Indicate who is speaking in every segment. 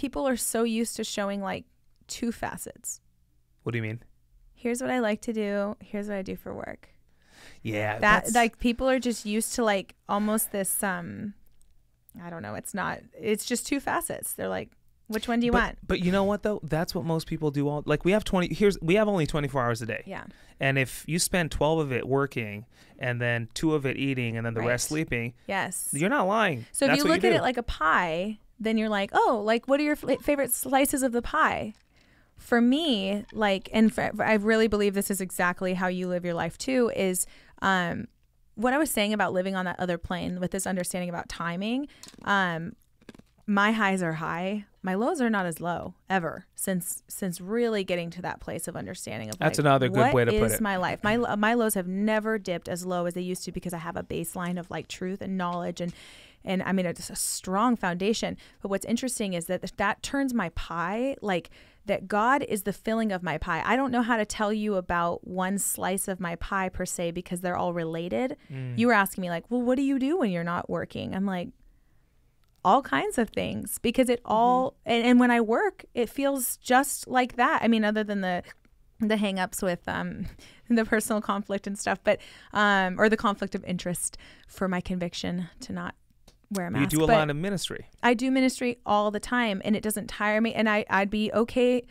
Speaker 1: people are so used to showing like two facets.
Speaker 2: What do you mean?
Speaker 1: Here's what I like to do. Here's what I do for work.
Speaker 2: Yeah,
Speaker 1: That
Speaker 2: that's-
Speaker 1: like people are just used to like almost this um I don't know, it's not it's just two facets. They're like which one do you
Speaker 2: but,
Speaker 1: want?
Speaker 2: But you know what though? That's what most people do. All like we have twenty. Here's we have only twenty four hours a day.
Speaker 1: Yeah.
Speaker 2: And if you spend twelve of it working, and then two of it eating, and then the rest sleeping,
Speaker 1: Yes.
Speaker 2: you're not lying.
Speaker 1: So if you look at it like a pie, then you're like, oh, like what are your f- favorite slices of the pie? For me, like, and for, I really believe this is exactly how you live your life too. Is um, what I was saying about living on that other plane with this understanding about timing. Um, my highs are high, my lows are not as low ever since since really getting to that place of understanding of
Speaker 2: That's
Speaker 1: like,
Speaker 2: another good way to put
Speaker 1: is
Speaker 2: it.
Speaker 1: my life. My my lows have never dipped as low as they used to because I have a baseline of like truth and knowledge and and I mean it's a strong foundation. But what's interesting is that that turns my pie like that God is the filling of my pie. I don't know how to tell you about one slice of my pie per se because they're all related.
Speaker 2: Mm.
Speaker 1: You were asking me like, "Well, what do you do when you're not working?" I'm like, all kinds of things because it all and, and when I work, it feels just like that. I mean, other than the the hangups with um the personal conflict and stuff, but um or the conflict of interest for my conviction to not wear a
Speaker 2: you
Speaker 1: mask.
Speaker 2: do a
Speaker 1: But
Speaker 2: lot of ministry.
Speaker 1: I do ministry all the time and it doesn't tire me and I I'd be okay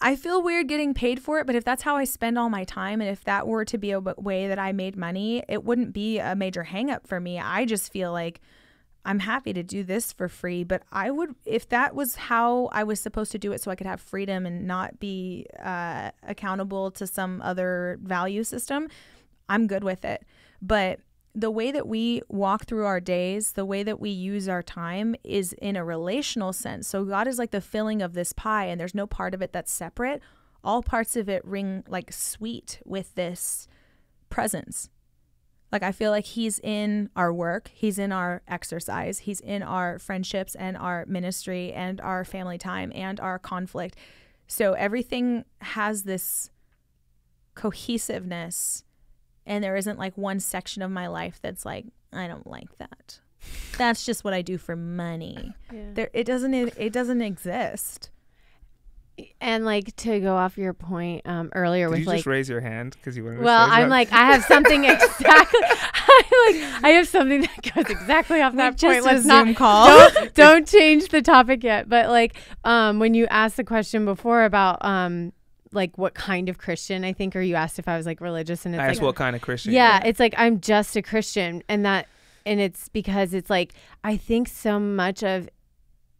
Speaker 1: I feel weird getting paid for it, but if that's how I spend all my time and if that were to be a way that I made money, it wouldn't be a major hangup for me. I just feel like I'm happy to do this for free, but I would if that was how I was supposed to do it so I could have freedom and not be uh, accountable to some other value system, I'm good with it. But the way that we walk through our days, the way that we use our time is in a relational sense. So God is like the filling of this pie, and there's no part of it that's separate. All parts of it ring like sweet with this presence. Like I feel like He's in our work, He's in our exercise, He's in our friendships and our ministry and our family time and our conflict. So everything has this cohesiveness and there isn't like one section of my life that's like I don't like that. That's just what I do for money.
Speaker 3: Yeah.
Speaker 1: There it doesn't it doesn't exist.
Speaker 3: And like to go off your point um, earlier
Speaker 2: Did
Speaker 3: with
Speaker 2: you
Speaker 3: like
Speaker 2: just raise your hand because you wanted to
Speaker 3: Well,
Speaker 2: say
Speaker 3: I'm
Speaker 2: something?
Speaker 3: like, I have something exactly. I like, I have something that goes exactly off that
Speaker 1: just
Speaker 3: point.
Speaker 1: a
Speaker 3: Let's not
Speaker 1: Zoom call.
Speaker 3: Don't, don't change the topic yet. But like, um, when you asked the question before about um, like what kind of Christian I think, or you asked if I was like religious, and it's
Speaker 2: I asked
Speaker 3: like,
Speaker 2: what kind of Christian.
Speaker 3: yeah, it's like I'm just a Christian, and that, and it's because it's like I think so much of.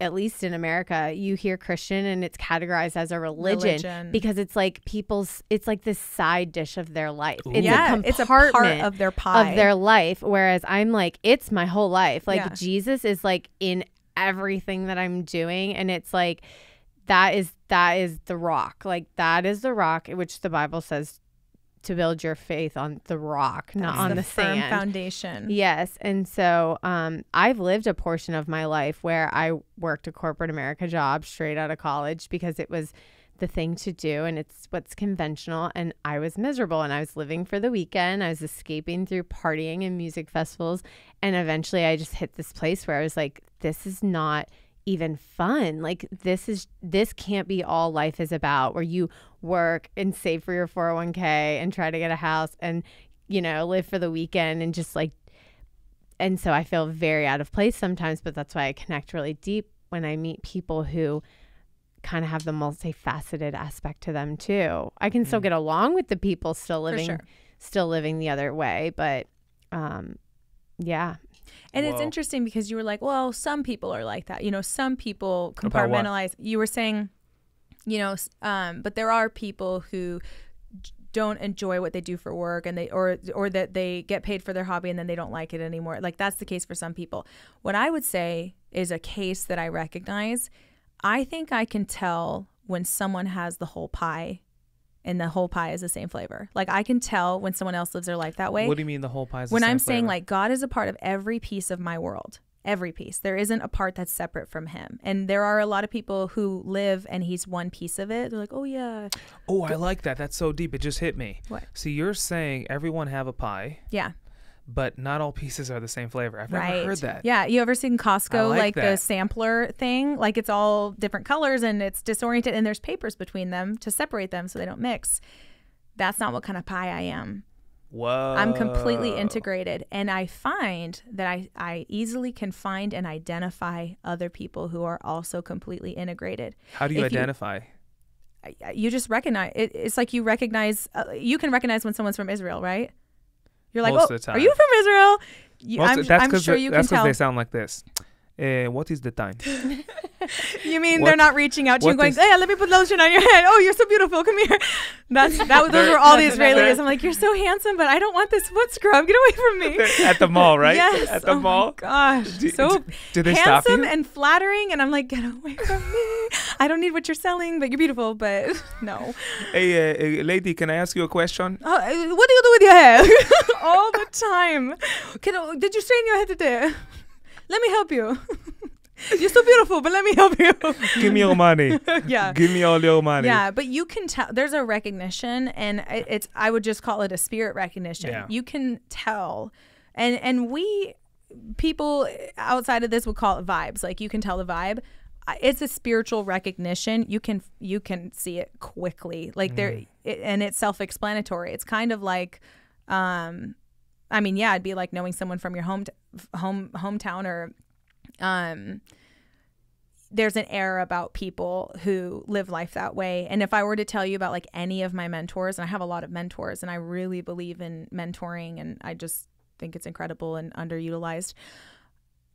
Speaker 3: At least in America, you hear Christian and it's categorized as a religion,
Speaker 1: Religion.
Speaker 3: because it's like people's, it's like this side dish of their life. It's
Speaker 1: yeah,
Speaker 3: a
Speaker 1: it's a part
Speaker 3: compartment
Speaker 1: of their pie.
Speaker 3: of their life whereas i'm like it's my whole life like
Speaker 1: Yeah.
Speaker 3: jesus is like in everything that i'm doing and it's like that is that is the rock like that is the rock which the bible says to build your faith on the rock not
Speaker 1: That's
Speaker 3: on the,
Speaker 1: firm
Speaker 3: sand
Speaker 1: foundation.
Speaker 3: Yes. And so um, I've lived a portion of my life where I worked a corporate America job straight out of college because it was the thing to do and it's what's conventional. And I was miserable and I was living for the weekend. I was escaping through partying and music festivals. And eventually I just hit this place where I was like, this is not even fun. Like this is this can't be all life is about where you work and save for your 401k and try to get a house and you know, live for the weekend and just like and so I feel very out of place sometimes, but that's why I connect really deep when I meet people who kind of have the multifaceted aspect to them too. I can still get along with the people still living
Speaker 1: sure.
Speaker 3: still living the other way, but um yeah.
Speaker 1: And it's interesting because you were like, well, some people are like that. You know, some people compartmentalize. You were saying, you know, um, but there are people who don't enjoy what they do for work and they or or that they get paid for their hobby and then they don't like it anymore. Like that's the case for some people. What I would say is a case that I recognize. I think I can tell when someone has the whole pie and the whole pie is the same flavor. Like I can tell when someone else lives their life that way
Speaker 2: What do you mean the whole pie is the
Speaker 1: when I'm saying
Speaker 2: flavor?
Speaker 1: like God is a part of every piece of my world, every piece. There isn't a part that's separate from him. And there are a lot of people who live and he's one piece of it. They're like, "Oh yeah.
Speaker 2: Oh, I like that. That's so deep. It just hit me.
Speaker 1: What?
Speaker 2: See, you're saying everyone have a pie,
Speaker 1: Yeah.
Speaker 2: But not all pieces are the same flavor. I've
Speaker 1: right.
Speaker 2: never heard that.
Speaker 1: Yeah. You ever seen Costco,
Speaker 2: like
Speaker 1: like, the sampler thing? Like it's all different colors and it's disoriented and there's papers between them to separate them so they don't mix. That's not what kind of pie I am.
Speaker 2: Whoa.
Speaker 1: I'm completely integrated. And I find that I, I easily can find and identify other people who are also completely integrated.
Speaker 2: How do you
Speaker 1: if
Speaker 2: identify?
Speaker 1: I- You just recognize it, it's like you recognize, uh, you can recognize when someone's from Israel, right? You're like,
Speaker 2: Most
Speaker 1: oh,
Speaker 2: of the time.
Speaker 1: are you from Israel? You,
Speaker 2: Most-
Speaker 1: I'm,
Speaker 2: that's
Speaker 1: I'm sure
Speaker 2: they-
Speaker 1: you can
Speaker 2: that's
Speaker 1: tell.
Speaker 2: they sound like this. Uh, what is the time?
Speaker 1: You mean
Speaker 2: What-
Speaker 1: they're not reaching out to you and going, "Hey, let me put lotion on your head. Oh, you're so beautiful. Come here." That's that. was- Those were all the Israelis. I'm like, "You're so handsome, but I don't want this foot scrub. Get away from me."
Speaker 2: At the mall, right?
Speaker 1: Yes.
Speaker 2: At the
Speaker 1: oh
Speaker 2: mall.
Speaker 1: Gosh,
Speaker 2: Do-
Speaker 1: so
Speaker 2: do- do they stop
Speaker 1: handsome
Speaker 2: you?
Speaker 1: and flattering, and I'm like, "Get away from me. I don't need what you're selling, but you're beautiful." But no.
Speaker 2: Hey, uh, uh, lady, can I ask you a question?
Speaker 1: Uh, what do you do with your hair? all the time. Can, did you straighten your head today? Let me help you. You're so beautiful, but let me help you.
Speaker 2: Give me your money.
Speaker 1: yeah.
Speaker 2: Give me all your money.
Speaker 1: Yeah, but you can tell there's a recognition, and it- it's I would just call it a spirit recognition.
Speaker 2: Yeah.
Speaker 1: You can tell, and and we people outside of this would call it vibes. Like you can tell the vibe. It's a spiritual recognition. You can you can see it quickly. Like there, it, and it's self explanatory. It's kind of like, um, I mean, yeah, it'd be like knowing someone from your home home hometown or, um there's an air about people who live life that way. And if I were to tell you about like any of my mentors, and I have a lot of mentors, and I really believe in mentoring, and I just think it's incredible and underutilized.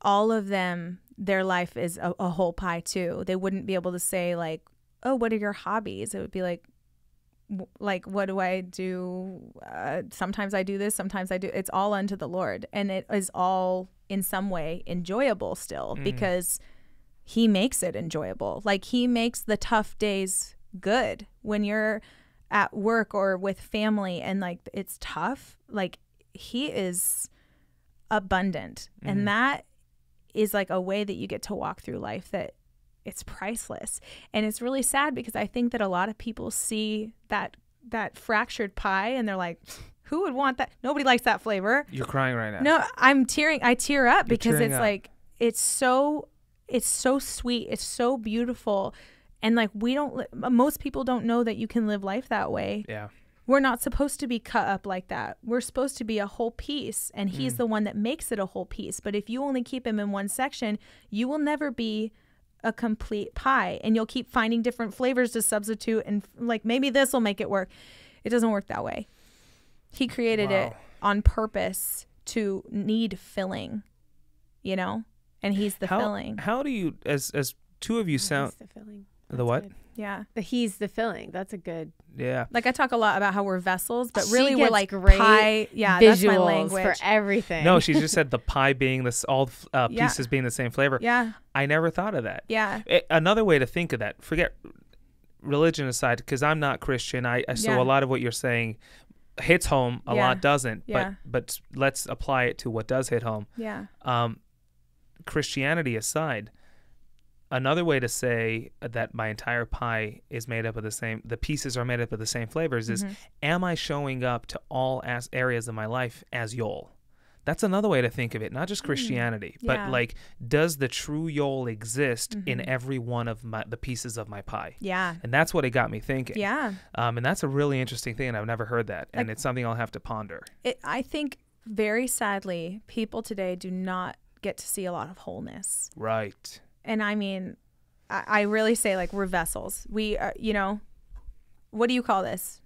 Speaker 1: All of them, their life is a, a whole pie too. They wouldn't be able to say like, "Oh, what are your hobbies?" It would be like, w- like, "What do I do?" Uh, sometimes I do this, sometimes I do. It's all unto the Lord, and it is all in some way enjoyable still because he makes it enjoyable. Like he makes the tough days good when you're at work or with family and like it's tough. Like he is abundant. And that is like a way that you get to walk through life that it's priceless. And it's really sad because I think that a lot of people see that that fractured pie and they're like who would want that? Nobody likes that flavor.
Speaker 2: You're crying right now.
Speaker 1: No, I'm tearing. I tear up
Speaker 2: You're
Speaker 1: because it's
Speaker 2: up.
Speaker 1: like it's so it's so sweet. It's so beautiful, and like we don't. Most people don't know that you can live life that way.
Speaker 2: Yeah.
Speaker 1: We're not supposed to be cut up like that. We're supposed to be a whole piece, and
Speaker 2: Mm.
Speaker 1: he's the one that makes it a whole piece. But if you only keep him in one section, you will never be a complete pie, and you'll keep finding different flavors to substitute, and like maybe this will make it work. It doesn't work that way. He created it on purpose to need filling, you know, and he's the
Speaker 2: how,
Speaker 1: filling.
Speaker 2: How do you, as as two of you sound,
Speaker 3: He's the filling.
Speaker 2: the what?
Speaker 3: good.
Speaker 1: Yeah,
Speaker 3: The he's the filling. That's a good
Speaker 2: Yeah.
Speaker 1: like I talk a lot about how we're vessels, but
Speaker 3: She
Speaker 1: really we're like
Speaker 3: great
Speaker 1: pie. Yeah, that's my language.
Speaker 3: for everything.
Speaker 2: No, she just said the pie being this all uh,
Speaker 1: Yeah.
Speaker 2: pieces being the same flavor.
Speaker 1: yeah,
Speaker 2: I never thought of that.
Speaker 1: yeah,
Speaker 2: Eh, Another way to think of that, forget religion aside, because I'm not Christian. I I- so
Speaker 1: Yeah.
Speaker 2: a lot of what you're saying hits home, a
Speaker 1: Yeah.
Speaker 2: lot doesn't.
Speaker 1: Yeah.
Speaker 2: But but let's apply it to what does hit home.
Speaker 1: yeah,
Speaker 2: Um, Christianity aside, another way to say that my entire pie is made up of the same, the pieces are made up of the same flavors is,
Speaker 1: Mm-hmm.
Speaker 2: am I showing up to all as areas of my life as Yol? That's another way to think of it, not just Christianity,
Speaker 1: Mm, yeah.
Speaker 2: but like, does the true Yol exist in
Speaker 1: Mhm.
Speaker 2: every one of my, the pieces of my pie?
Speaker 1: yeah,
Speaker 2: And that's what it got me thinking.
Speaker 1: yeah.
Speaker 2: Um, and that's a really interesting thing, and I've never heard that, and it's something I'll have to ponder.
Speaker 1: It, I think very sadly, people today do not get to see a lot of wholeness.
Speaker 2: Right.
Speaker 1: And I mean, I, I really say like we're vessels. We are, you know, what do you call this?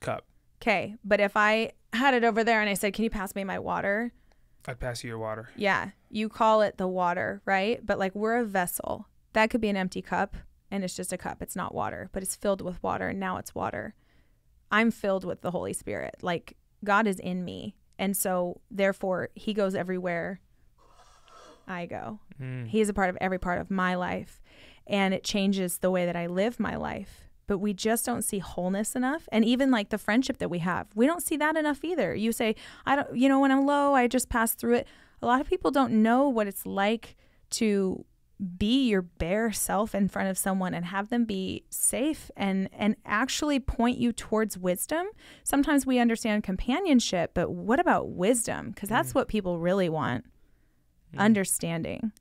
Speaker 2: Cup.
Speaker 1: Okay, but if I had it over there and I said, "Can you pass me my water?"
Speaker 2: I'd pass you your water.
Speaker 1: Yeah, you call it the water, right? But like we're a vessel. That could be an empty cup, and it's just a cup. It's not water, but it's filled with water, and now it's water. I'm filled with the Holy Spirit. Like God is in me, and so therefore He goes everywhere I go.
Speaker 2: Mm.
Speaker 1: He is a part of every part of my life, and it changes the way that I live my life. But we just don't see wholeness enough. And even like the friendship that we have, we don't see that enough either. You say, I don't, you know, when I'm low, I just pass through it. A lot of people don't know what it's like to be your bare self in front of someone and have them be safe and and actually point you towards wisdom sometimes we understand companionship but what about wisdom because that's
Speaker 2: Mm.
Speaker 1: what people really want Understanding